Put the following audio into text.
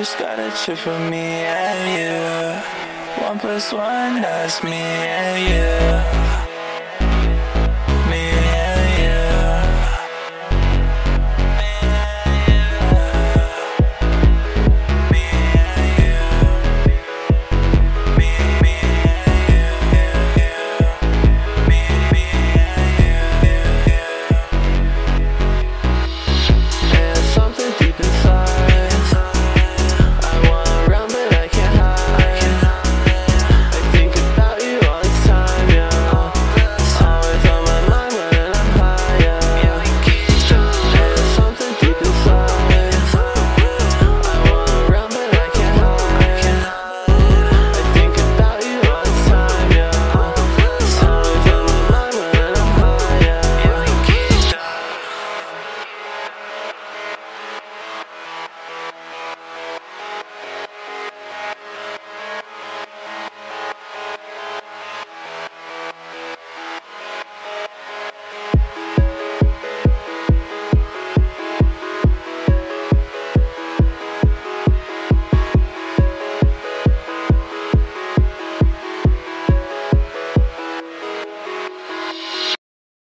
just got a chip for me and you. One plus one, that's me and you.